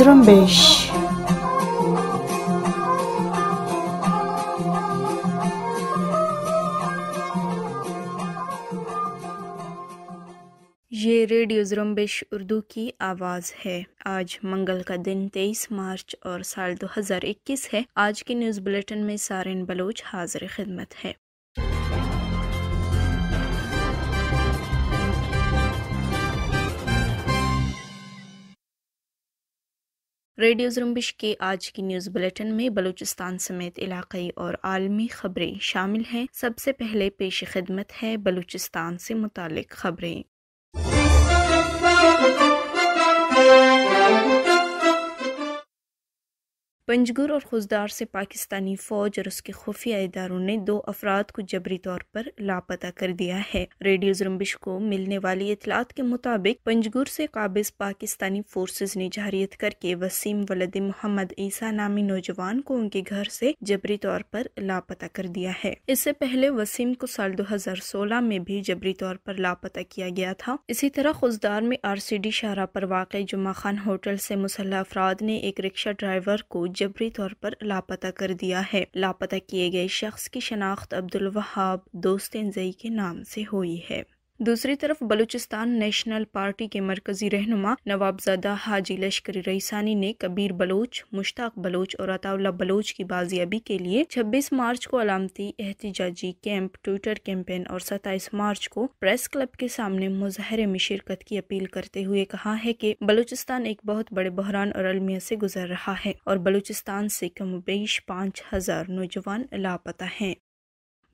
जुरम्बिश ये रेडियो जुरम्बिश उर्दू की आवाज़ है। आज मंगल का दिन 23 मार्च और साल 2021 है। आज के न्यूज़ बुलेटिन में सारिन बलोच हाजिर खिदमत है। रेडियो जुम्बिश के आज की न्यूज़ बुलेटिन में बलूचिस्तान समेत इलाकई और आलमी खबरें शामिल हैं। सबसे पहले पेश खिदमत है बलूचिस्तान से मुतल खबरें। पंजगुर और खुजदार से पाकिस्तानी फौज और उसके खुफिया इदारों ने दो अफराद को जबरी तौर पर लापता कर दिया है। रेडियो जुम्बिश को मिलने वाली इतलात के मुताबिक पंजगुर से काबिज पाकिस्तानी फोर्सेज ने जहरीत करके वसीम वलद मोहम्मद ईसा नामी नौजवान को उनके घर से जबरी तौर पर लापता कर दिया है। इससे पहले वसीम को साल दो हज़ार सोलह में भी जबरी तौर पर लापता किया गया था। इसी तरह खुजदार में आर सी डी शाहरा पर वाक़ जुमा खान होटल से मुसल्ह अफराद ने एक रिक्शा ड्राइवर को जबरी तौर पर लापता कर दिया है। लापता किए गए शख्स की शनाख्त अब्दुल वहाब दोस्त के नाम से हुई है। दूसरी तरफ़ बलूचिस्तान नेशनल पार्टी के मरकजी रहनुमा नवाबजादा हाजी लश्करी रईसानी ने कबीर बलोच, मुश्ताक बलोच और अताउल्ला बलोच की बाजियाबी के लिए 26 मार्च को अलामती एहतजाजी कैंप, ट्विटर कैंपेन और 27 मार्च को प्रेस क्लब के सामने मुजाहरे में शिरकत की अपील करते हुए कहा है कि बलूचिस्तान एक बहुत बड़े बहरान और अलमिया से गुजर रहा है और बलूचिस्तान से कम बेश पाँच हज़ार नौजवान लापता हैं।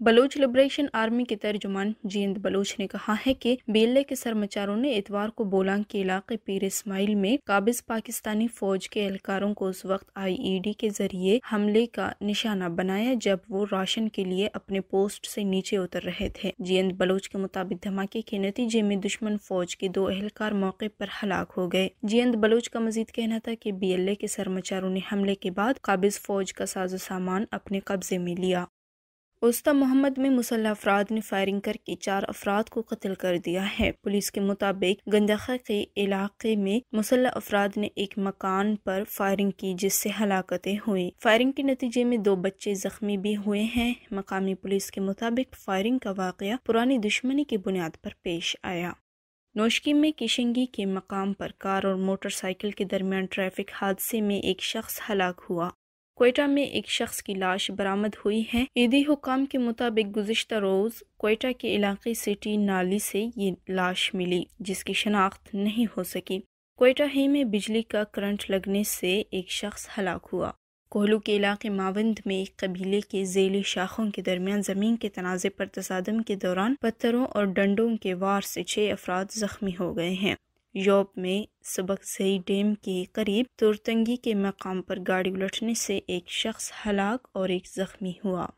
बलोच लिब्रेशन आर्मी के तर्जुमान जींद बलोच ने कहा है कि बेल्ले के सरमचारों ने इतवार को बोलांग के इलाके पीर इस्माइल में काबिज पाकिस्तानी फौज के एहलकारों को उस वक्त आईईडी के ज़रिए हमले का निशाना बनाया जब वो राशन के लिए अपने पोस्ट से नीचे उतर रहे थे। जींद बलोच के मुताबिक धमाके के नतीजे में दुश्मन फौज के दो एहलकार मौके पर हलाक हो गए। जींद बलोच का मजीद कहना था की बी एल ए के सरमचारों ने हमले के बाद काबिज फौज का साजो सामान अपने कब्जे में लिया। उस्ता मोहम्मद में मुसल्ह अफराद ने फायरिंग करके चार अफराद को कत्ल कर दिया है। पुलिस के मुताबिक गंदखा के इलाके में मुसल्ह अफराद ने एक मकान पर फायरिंग की, जिससे हलाकतें हुई। फायरिंग के नतीजे में दो बच्चे जख्मी भी हुए हैं। मकामी पुलिस के मुताबिक फायरिंग का वाक़ पुरानी दुश्मनी की बुनियाद पर पेश आया। नोशकी में किशंगी के मकाम पर कार और मोटरसाइकिल के दरमियान ट्रैफ़िक हादसे में एक शख्स हलाक हुआ। कोयटा में एक शख्स की लाश बरामद हुई है। ईदी हुकाम के मुताबिक गुजशत रोज़ कोयटा के इलाके सिटी नाली से ये लाश मिली, जिसकी शनाख्त नहीं हो सकी। कोयटा ही में बिजली का करंट लगने से एक शख्स हलाक हुआ। कोहलू के इलाके मावंद में एक कबीले के जेली शाखों के दरमियान ज़मीन के तनाज़े पर तसादम के दौरान पत्थरों और डंडों के वार से छह अफराद जख्मी हो गए हैं। यूरोप में सबक सही डैम के करीब तुरतंगी के मकाम पर गाड़ी उलटने से एक शख्स हलाक और एक जख्मी हुआ।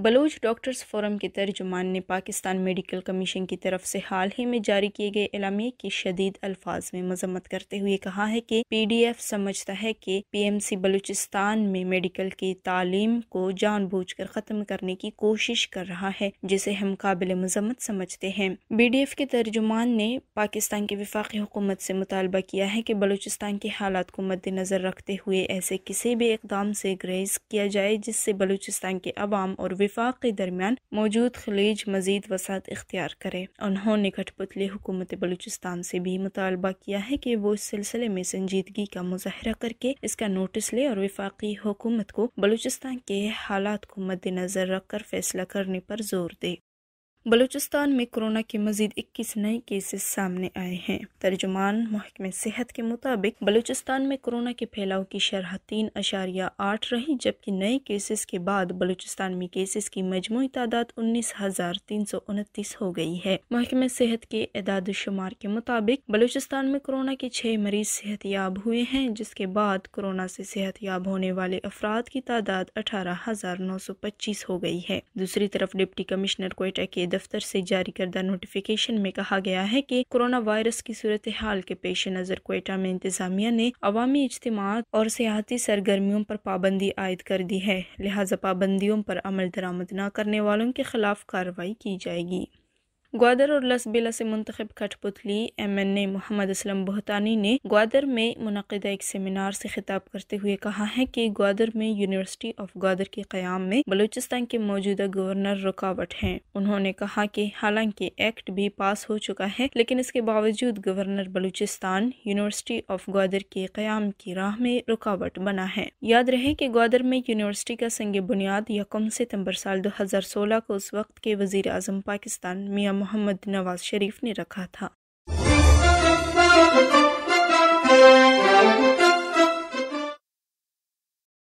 बलूच डॉक्टर्स फोरम के तर्जुमान ने पाकिस्तान मेडिकल कमीशन की तरफ़ से हाल ही में जारी किए गए एलामिया की शदीद अल्फाज में मजम्मत करते हुए कहा है कि पी डी एफ़ समझता है कि पी एम सी बलूचिस्तान में मेडिकल की तालीम को जानबूझ कर ख़त्म करने की कोशिश कर रहा है, जिसे हम काबिल मजम्मत समझते हैं। एफ़ के तर्जुमान ने पाकिस्तान की विफाक हुकूमत से मुतालबा किया है कि बलूचिस्तान के हालात को मद्देनज़र रखते हुए ऐसे किसी भी इकदाम से ग्रेज किया जाए, जिससे बलूचिस्तान के अवाम और विफाक के दरमियान मौजूद खलीज मजीद वसात इख्तियार करे उन्होंने कठपुतली हुकूमत बलूचिस्तान से भी मुतालबा किया है कि वो इस सिलसिले में संजीदगी का मुजाहरा करके इसका नोटिस ले और विफाकी हुकूमत को बलूचिस्तान के हालात को मद्देनजर रख कर फैसला करने पर ज़ोर दे बलूचिस्तान में कोरोना के मजीद इक्कीस नए केसेस सामने आए हैं। तर्जुमान महकमे सेहत के मुताबिक बलूचिस्तान में कोरोना के फैलाव की शरह तीन अशारिया आठ रही, जबकि नए केसेस के बाद बलूचिस्तान में केसेस की मजमू तादाद उन्नीस हज़ार तीन सौ उनतीस हो गई है। महकमे सेहत के एदाद शुमार के मुताबिक बलूचिस्तान में कोरोना के छह मरीज़ सेहत याब हुए हैं, जिसके बाद कोरोना से सेहत याब होने वाले अफराद की तादाद अठारह हज़ार नौ सौ पच्चीस हो गई है। दूसरी तरफ़ डिप्टी कमिश्नर कोयटा के दफ्तर से जारी करदा नोटिफिकेशन में कहा गया है कि कोरोना वायरस की सूरत हाल के पेश नज़र कोयटा में इंतजामिया ने अवामी इज्तम और सियाती सरगर्मियों पर पाबंदी आयद कर दी है। लिहाजा पाबंदियों पर अमल दरामद न करने वालों के खिलाफ कार्रवाई की जाएगी। ग्वादर और लसबेला से मुंतब कठपुतली M N A Mohammad Aslam Bhutani ने ग्वादर में मुनदा एक सेमिनार से खिताब करते हुए कहा है कि ग्वादर में यूनिवर्सिटी ऑफ़ ग्वादर के क्याम में बलूचिस्तान के मौजूदा गवर्नर रुकावट हैं। उन्होंने कहा कि हालाँकि एक्ट भी पास हो चुका है, लेकिन इसके बावजूद governor Balochistan university of Gwadar के क्याम की राह में रुकावट बना है। याद रहे कि ग्वादर में यूनिवर्सिटी का संग बुनियाद यकम सितंबर साल दो हज़ार सोलह को उस वक्त के वज़ीर अजम पाकिस्तान मियाँ मोहम्मद नवाज़ शरीफ ने रखा था।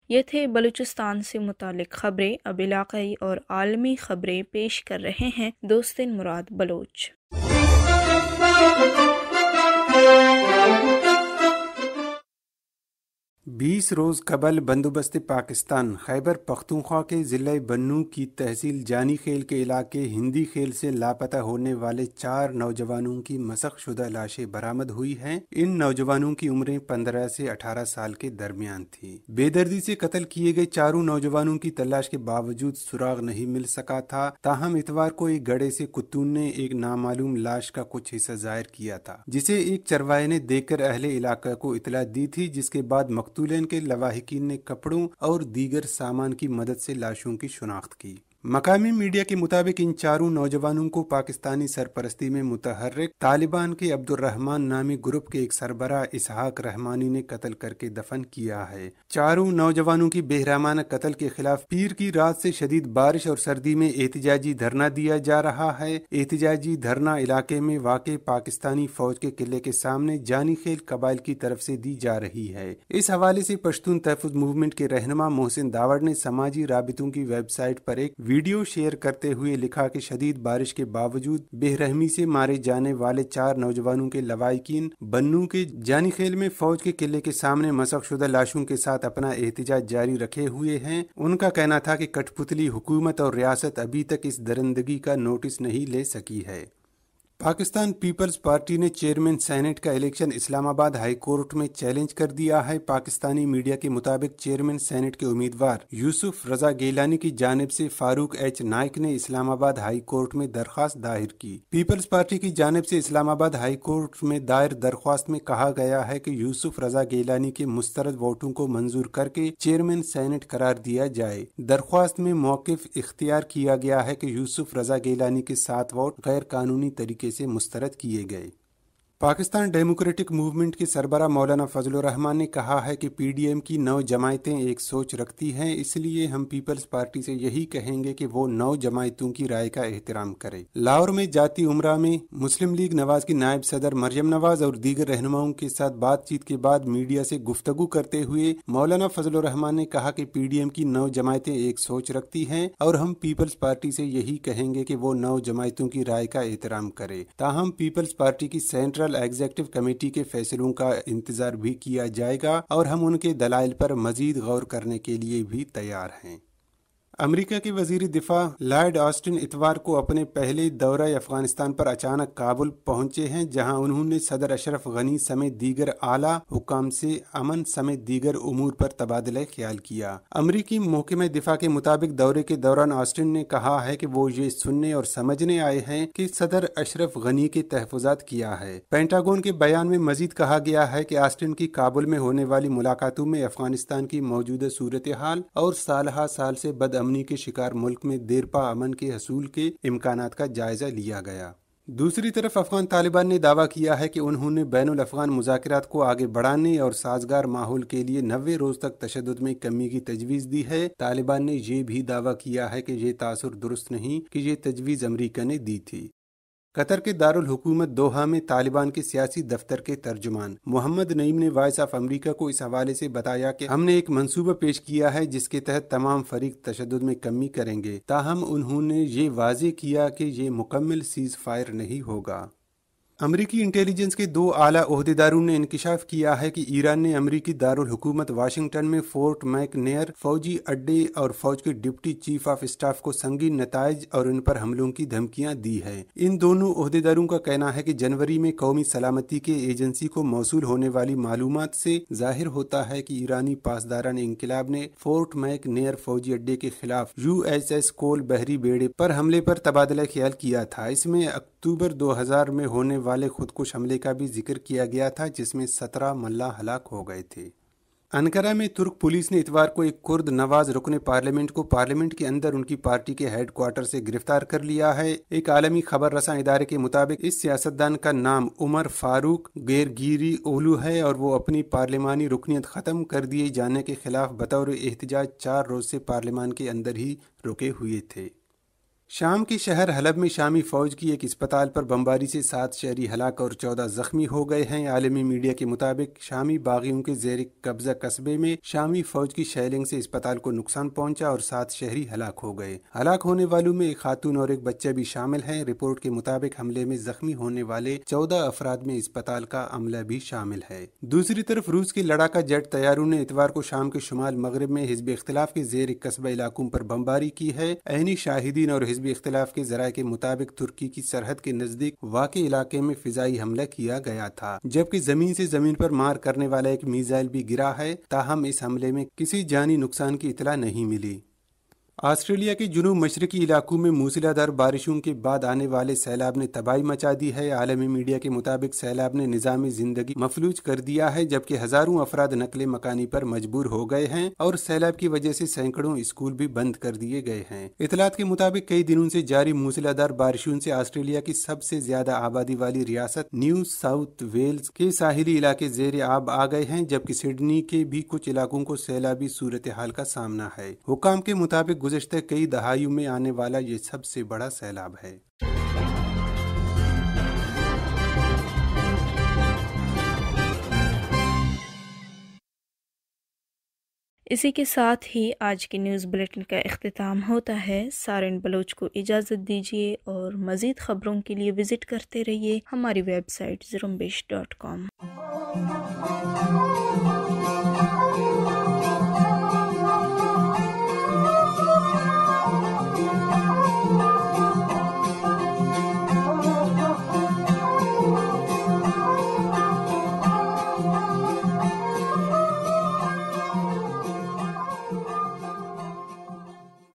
ये थे बलूचिस्तान से मुतल खबरें। अब इलाकई और आलमी खबरें पेश कर रहे हैं दोस्तिन मुराद बलोच। बीस रोज़ कबल बंदोबस्त पाकिस्तान, खैबर पख्तूनख्वा के ज़िले बन्नू की तहसील जानी खेल के इलाके हिंदी खेल से लापता होने वाले चार नौजवानों की मसक शुदा लाशें बरामद हुई हैं। इन नौजवानों की उम्रें पंद्रह से अठारह साल के दरमियान थी। बेदर्दी से कत्ल किए गए चारों नौजवानों की तलाश के बावजूद सुराग नहीं मिल सका था। ताहम इतवार को एक गड़े से कुत्तून ने एक नामालूम लाश का कुछ हिस्सा ज़ाहिर किया था, जिसे एक चरवाए ने देखकर अहले इलाका को इतला दी थी, जिसके बाद मकतूलन के लवाहिकीन ने कपड़ों और दीगर सामान की मदद से लाशों की शनाख्त की। मकामी मीडिया के मुताबिक इन चारों नौजवानों को पाकिस्तानी सरपरस्ती में मुतहरक तालिबान के अब्दुलरहमान नामी ग्रुप के एक सरबरा इसहाक रहमानी ने कत्ल करके दफन किया है। चारों नौजवानों की बेहरामाना कत्ल के खिलाफ पीर की रात से शदीद बारिश और सर्दी में एहतजाजी धरना दिया जा रहा है। एहतजाजी धरना इलाके में वाक़ पाकिस्तानी फौज के किले के सामने जानी खेल कबाइल की तरफ़ से दी जा रही है। इस हवाले से पश्तून तहफ़ मूवमेंट के रहनमा मोहसिन दावड़ ने समाजी राबितों की वेबसाइट पर एक वीडियो शेयर करते हुए लिखा कि शदीद बारिश के बावजूद बेरहमी से मारे जाने वाले चार नौजवानों के लवाकिन बन्नू के जानी खेल में फौज के किले के सामने मसकशुदा लाशों के साथ अपना एहतजाज जारी रखे हुए हैं। उनका कहना था कि कठपुतली हुकूमत और रियासत अभी तक इस दरंदगी का नोटिस नहीं ले सकी है। पाकिस्तान पीपल्स पार्टी ने चेयरमैन सेनेट का इलेक्शन इस्लामाबाद हाई कोर्ट में चैलेंज कर दिया है। पाकिस्तानी मीडिया के मुताबिक चेयरमैन सेनेट के उम्मीदवार यूसुफ रजा गेलानी की जानब से फारूक एच. नाइक ने इस्लामाबाद हाई कोर्ट में दरख्वास्त दायर की। पीपल्स पार्टी की जानब से इस्लामाबाद हाई कोर्ट में दायर दरख्वास्त में कहा गया है की यूसुफ रजा गेलानी के मुस्तरद वोटों को मंजूर करके चेयरमैन सेनेट करार दिया जाए। दरख्वास्त में मौकफ इख्तियार किया गया है की यूसुफ रजा गेलानी के सात वोट गैर कानूनी तरीके से मुस्तरद किए गए। पाकिस्तान डेमोक्रेटिक मूवमेंट के सरबरा मौलाना फजल रहमान ने कहा है कि पीडीएम की नौ जमायतें एक सोच रखती हैं, इसलिए हम पीपल्स पार्टी से यही कहेंगे कि वो नौ जमायतों की राय का एहतराम करे। लाहौर में जाती उम्र में मुस्लिम लीग नवाज़ की नायब सदर मरियम नवाज़ और दीगर रहनुमाओं के साथ बातचीत के बाद मीडिया से गुफ्तगु करते हुए मौलाना फजल रहमान ने कहा कि पीडीएम की नौ जमायतें एक सोच रखती हैं और हम पीपल्स पार्टी से यही कहेंगे कि वो नौ जमायतों की राय का एहतराम करे। ताहम पीपल्स पार्टी की सेंट्रल सेंट्रल एग्जेक्टिव कमेटी के फैसलों का इंतज़ार भी किया जाएगा और हम उनके दलाइल पर मजीद गौर करने के लिए भी तैयार हैं। अमेरिका के वज़ीर दिफा लॉयड ऑस्टिन इतवार को अपने पहले दौरा अफ़गानिस्तान पर अचानक काबुल पहुँचे हैं, जहाँ उन्होंने सदर अशरफ गनी समेत दीगर आला हुकाम से अमन समेत दीगर उमूर पर तबादला ख्याल किया। अमरीकी महकमे दिफा के मुताबिक दौरे के दौरान ऑस्टिन ने कहा है कि वो ये सुनने और समझने आए हैं कि सदर अशरफ गनी के तहफात किया है। पेंटागोन के बयान में मजीद कहा गया है कि ऑस्टिन की काबुल में होने वाली मुलाकातों में अफ़गानिस्तान की मौजूदा सूरत हाल और साल साल से बद अमनी के शिकार मुल्क में देरपा अमन के हसूल के इम्कान का जायजा लिया गया। दूसरी तरफ़ अफगान तालिबान ने दावा किया है कि उन्होंने बैन अफगान मुजात को आगे बढ़ाने और साजगार माहौल के लिए नबे रोज तक तशद में कमी की तजवीज़ दी है। तालिबान ने यह भी दावा किया है कि यह तासर दुरुस्त नहीं, कि यह तजवीज़ अमरीका ने दी थी। कतर के दारुल हुकूमत दोहा में तालिबान के सियासी दफ्तर के तर्जुमान। मोहम्मद नईम ने वॉइस ऑफ़ अमरीका को इस हवाले से बताया कि हमने एक मंसूबा पेश किया है जिसके तहत तमाम फरीक तशद में कमी करेंगे। ताहम उन्होंने ये वाजे किया कि ये मुकम्मल सीज फायर नहीं होगा। अमरीकी इंटेलिजेंस के दो आला अहदेदारों ने इंकशाफ किया है कि ईरान ने अमरीकी दारुल हुकूमत वाशिंगटन में फोर्ट मैकनेयर, फौजी अड्डे और फौज के डिप्टी चीफ ऑफ़ स्टाफ को संगीन नतज और उन पर हमलों की धमकियाँ दी है। इन दोनों अहदेदारों का कहना है कि जनवरी में कौमी सलामती के एजेंसी को मौसू होने वाली मालूम से ज़ाहिर होता है की ईरानी पासदारान इनकलाब ने फोर्ट मैक नेयर फौजी अड्डे के खिलाफ यू एस एस कोल बहरी बेड़े पर हमले पर तबादला ख्याल किया था। इसमें अक्टूबर 2000 में होने वाले खुदकुश हमले का भी ज़िक्र किया गया था, जिसमें सत्रह मल्ला हलाक हो गए थे। अनकरा में तुर्क पुलिस ने इतवार को एक कुर्द नवाज़ रुकने पार्लियामेंट को पार्लियामेंट के अंदर उनकी पार्टी के हेडक्वार्टर से गिरफ़्तार कर लिया है। एक आलमी खबर रसा इदारे के मुताबिक इस सियासतदान का नाम उमर फारूक गेरगिरी ओलू है और वो अपनी पार्लियामानी रुकनीत ख़त्म कर दिए जाने के खिलाफ बतौर एहतजाज चार रोज से पार्लियामान के अंदर ही रुके हुए थे। शाम के शहर हलब में शामी फौज की एक अस्पताल पर बमबारी से सात शहरी हलाक और चौदह जख्मी हो गए हैं। आलमी मीडिया के मुताबिक शामी बागियों के जेर कब्जा कस्बे में शामी फौज की शैलिंग से अस्पताल को नुकसान पहुँचा और सात शहरी हलाक हो गए। हलाक होने वालों में एक खातून और एक बच्चा भी शामिल है। रिपोर्ट के मुताबिक हमले में जख्मी होने वाले चौदह अफराद में अस्पताल का अमला भी शामिल है। दूसरी तरफ़ रूस के लड़ाका जेट तैयारों ने इतवार को शाम के शुमाल मगरब में हिजब इख्तलाफ के जेर कस्बा इलाकों पर बमबारी की है। अहनी शाहिदीन और हिजब इख्तलाफ के जराये के मुताबिक तुर्की की सरहद के नज़दीक वाक़ इलाके में फिजाई हमला किया गया था, जबकि ज़मीन से ज़मीन पर मार करने वाला एक मिसाइल भी गिरा है, ताहम इस हमले में किसी जानी नुकसान की इतला नहीं मिली। ऑस्ट्रेलिया के जुनूब मशरकी इलाकों में मूसलाधार बारिशों के बाद आने वाले सैलाब ने तबाही मचा दी है। आलमी मीडिया के मुताबिक सैलाब ने निज़ामी ज़िंदगी मफलूज कर दिया है, जबकि हज़ारों अफराद नकले मकानी पर मजबूर हो गए हैं और सैलाब की वजह से सैकड़ों स्कूल भी बंद कर दिए गए हैं। इतलात के मुताबिक कई दिनों से जारी मूसलाधार बारिशों से ऑस्ट्रेलिया की सबसे ज़्यादा आबादी वाली रियासत न्यू साउथ वेल्स के साहिली इलाके जेर आब आ गए हैं, जबकि सिडनी के भी कुछ इलाकों को सैलाबी सूरत हाल का सामना है। हुकाम के मुताबिक गुजशत कई दहाइयों में आने वाला ये सबसे बड़ा सैलाब है। इसी के साथ ही आज की न्यूज़ बुलेटिन का अख्ताम होता है। सारिन बलोच को इजाज़त दीजिए और मज़ीद ख़बरों के लिए विज़िट करते रहिए हमारी वेबसाइट ज़ुरम्बिश डॉट कॉम।